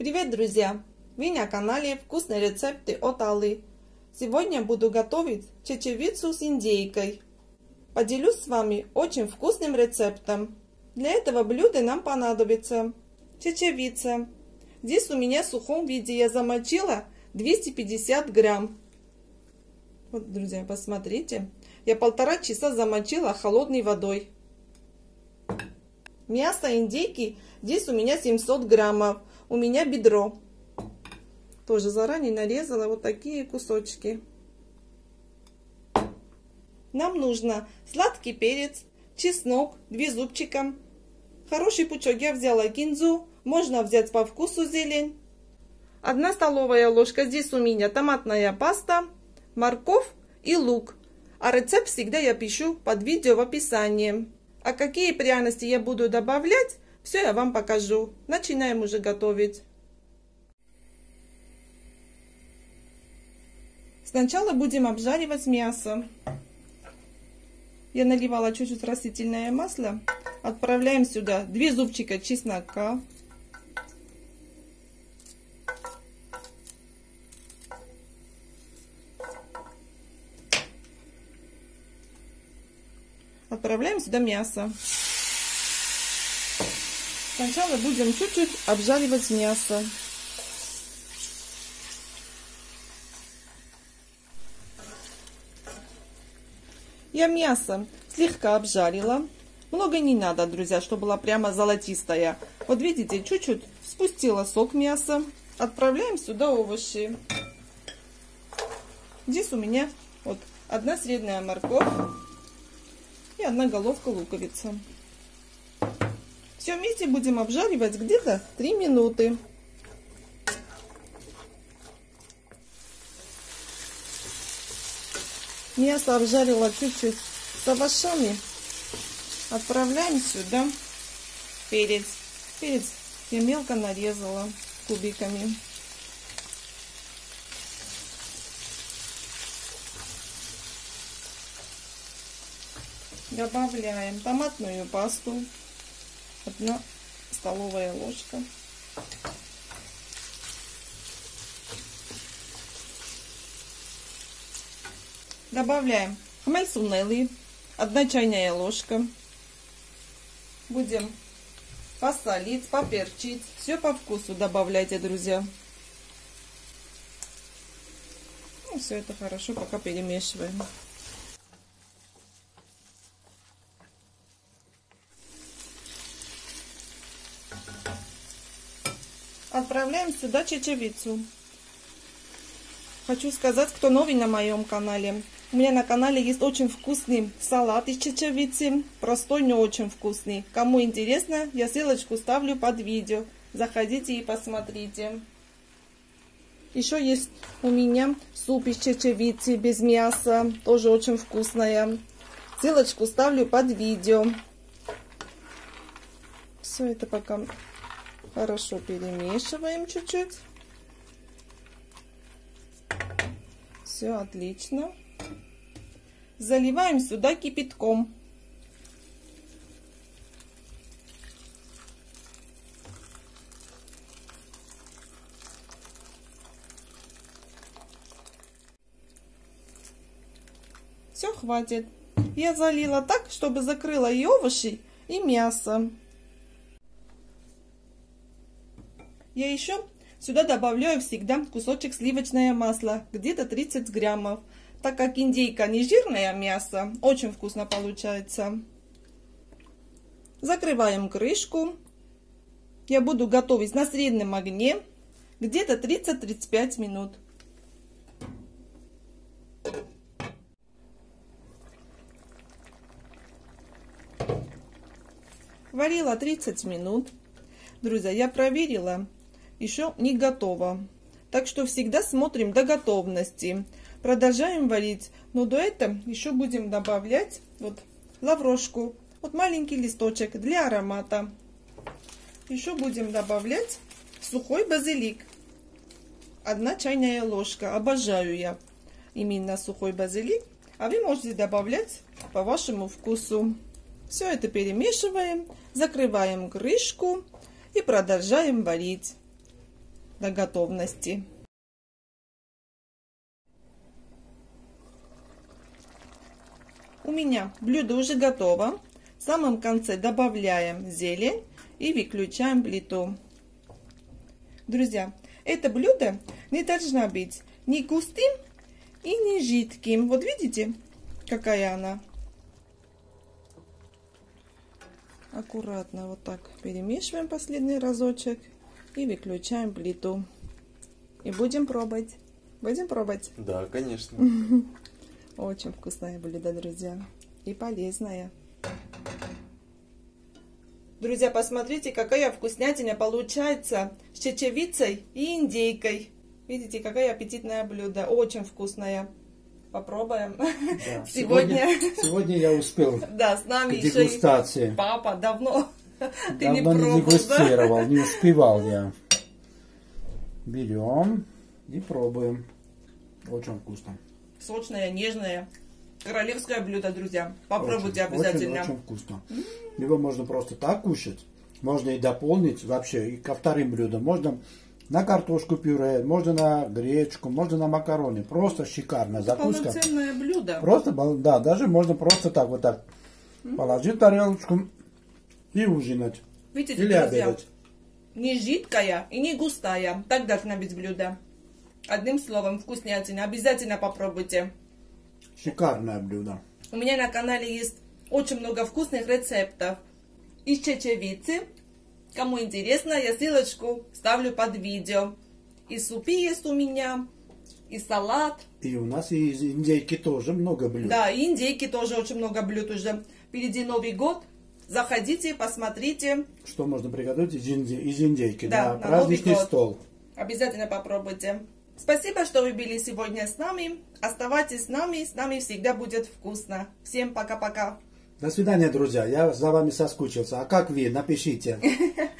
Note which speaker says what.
Speaker 1: Привет, друзья! Вы на канале Вкусные рецепты от Аллы. Сегодня буду готовить чечевицу с индейкой. Поделюсь с вами очень вкусным рецептом. Для этого блюда нам понадобится чечевица. Здесь у меня в сухом виде я замочила 250 грамм. Вот, друзья, посмотрите. Я полтора часа замочила холодной водой. Мясо индейки здесь у меня 700 граммов. У меня бедро. Тоже заранее нарезала вот такие кусочки. Нам нужно сладкий перец, чеснок, две зубчика. Хороший пучок я взяла кинзу. Можно взять по вкусу зелень. Одна столовая ложка здесь у меня томатная паста, морковь и лук. А рецепт всегда я пишу под видео в описании. А какие пряности я буду добавлять, все я вам покажу. Начинаем уже готовить. Сначала будем обжаривать мясо. Я наливала чуть-чуть растительное масло. Отправляем сюда 2 зубчика чеснока. Отправляем сюда мясо. Сначала будем чуть-чуть обжаривать мясо. Я мясо слегка обжарила. Много не надо, друзья, чтобы была прямо золотистая. Вот видите, чуть-чуть спустила сок мяса. Отправляем сюда овощи. Здесь у меня вот одна средняя морковь и одна головка луковицы. Все вместе будем обжаривать где-то 3 минуты. Мясо обжарила чуть-чуть с овощами. Отправляем сюда перец. Перец я мелко нарезала кубиками. Добавляем томатную пасту. Одна столовая ложка. Добавляем хмель сунелый, одна чайная ложка. Будем посолить, поперчить. Все по вкусу добавляйте, друзья. Ну, все это хорошо пока перемешиваем. Отправляем сюда чечевицу. Хочу сказать, кто новый на моем канале. У меня на канале есть очень вкусный салат из чечевицы. Простой, но очень вкусный. Кому интересно, я ссылочку ставлю под видео. Заходите и посмотрите. Еще есть у меня суп из чечевицы без мяса. Тоже очень вкусная. Ссылочку ставлю под видео. Все это пока Хорошо перемешиваем чуть-чуть. Все отлично. Заливаем сюда кипятком. Все, хватит. Я залила так, чтобы закрыла и овощи, и мясо. Я еще сюда добавляю всегда кусочек сливочное масло, где-то 30 граммов. Так как индейка не жирное мясо, очень вкусно получается. Закрываем крышку. Я буду готовить на среднем огне где-то 30-35 минут. Варила 30 минут. Друзья, я проверила еще не готово. Так что всегда смотрим до готовности. Продолжаем варить. Но до этого еще будем добавлять вот лаврошку. Вот маленький листочек для аромата. Еще будем добавлять сухой базилик. Одна чайная ложка. Обожаю я именно сухой базилик. А вы можете добавлять по вашему вкусу. Все это перемешиваем, закрываем крышку и продолжаем варить. До готовности. У меня блюдо уже готово. В самом конце добавляем зелень и выключаем плиту. Друзья, это блюдо не должно быть ни густым и не жидким. Вот видите, какая она? Аккуратно вот так перемешиваем последний разочек и выключаем плиту. И будем пробовать. Будем пробовать?
Speaker 2: Да, конечно.
Speaker 1: Очень вкусное блюдо, друзья. И полезное. Друзья, посмотрите, какая вкуснятина получается с чечевицей и индейкой. Видите, какое аппетитное блюдо. Очень вкусное. Попробуем.
Speaker 3: Да,
Speaker 1: Сегодня...
Speaker 3: Сегодня я успел
Speaker 1: Да, с нами еще и папа давно. Ты не
Speaker 3: Давно не
Speaker 1: пробовал, да?
Speaker 3: дегустировал, не успевал я. Берем и пробуем. Очень вкусно.
Speaker 1: Сочное, нежное. Королевское блюдо, друзья. Попробуйте
Speaker 3: Очень,
Speaker 1: обязательно.
Speaker 3: Очень, очень вкусно. Его можно просто так кушать. Можно и дополнить вообще и ко вторым блюдам. Можно на картошку пюре, можно на гречку, можно на макароны. Просто шикарная закуска.
Speaker 1: Полноценное блюдо.
Speaker 3: Просто, да, даже можно просто так вот так положить тарелочку и ужинать.
Speaker 1: Видите,
Speaker 3: Или
Speaker 1: друзья,
Speaker 3: обедать.
Speaker 1: не жидкая и не густая. Так должна быть блюдо. Одним словом, вкуснятина. Обязательно попробуйте.
Speaker 3: Шикарное блюдо.
Speaker 1: У меня на канале есть очень много вкусных рецептов из чечевицы. Кому интересно, я ссылочку ставлю под видео. И супи есть у меня, и салат.
Speaker 3: И у нас и из индейки тоже много блюд.
Speaker 1: Да, и индейки тоже очень много блюд уже. Впереди Новый год. Заходите, посмотрите.
Speaker 3: Что можно приготовить из, инди- из индейки?
Speaker 1: Да,
Speaker 3: Да,
Speaker 1: на
Speaker 3: праздничный стол.
Speaker 1: Обязательно попробуйте. Спасибо, что вы были сегодня с нами. Оставайтесь с нами, с нами всегда будет вкусно. Всем пока-пока.
Speaker 3: До свидания, друзья. Я за вами соскучился. А как вы? Напишите.